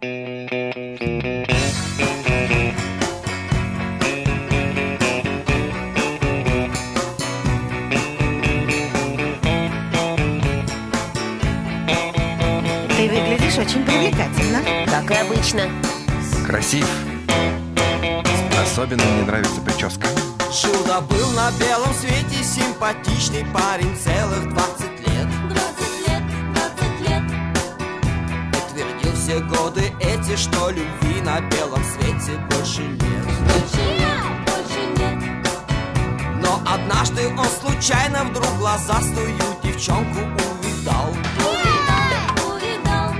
Ты выглядишь очень привлекательно. Как и обычно. Красив. Особенно мне нравится прическа. Да был на белом свете симпатичный парень целых 20 лет. 20 все годы эти, что любви на белом свете больше нет. Больше нет, Но однажды он случайно вдруг глазастую девчонку увидал Увидал, увидал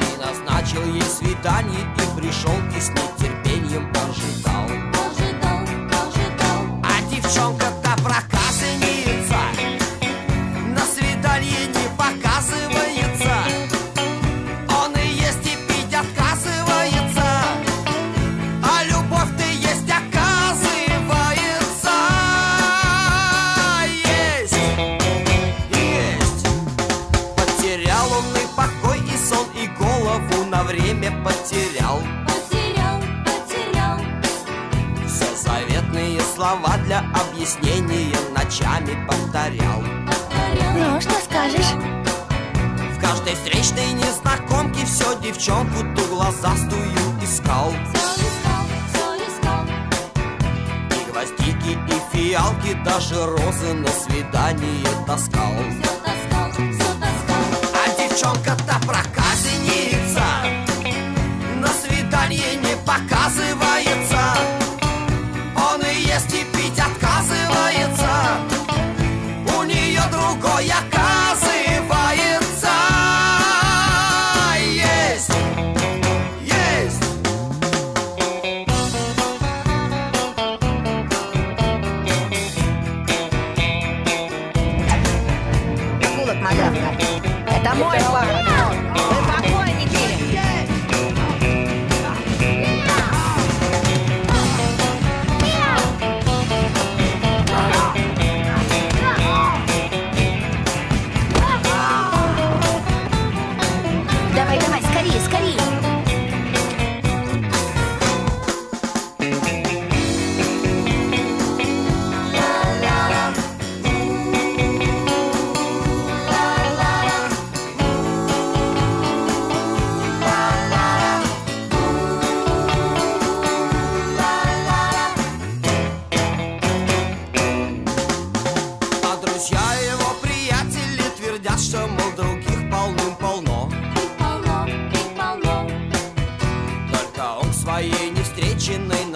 И назначил ей свидание и пришел и с нетерпением ожидал. Ожидал, ожидал А девчонка-то голову на время потерял. Потерял, потерял. Все заветные слова для объяснения ночами повторял. Повторял. Ну, что скажешь? В каждой встречной незнакомке все девчонку ту глазастую искал. Все искал, все искал. И гвоздики, и фиалки, даже розы на свидание таскал. Все таскал, все таскал. А девчонка-то проказница amor.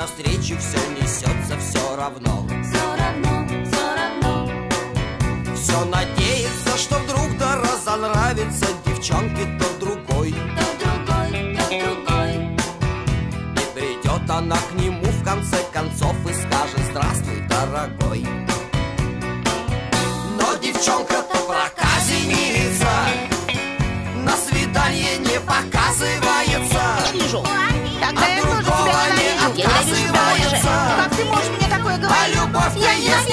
Навстречу все несется все равно. Все равно, все равно. Все надеется, что вдруг да разонравится девчонке то другой. То другой, то другой. И придет она к нему в конце концов и скажет Здравствуй, дорогой Но девчонка-то agua fría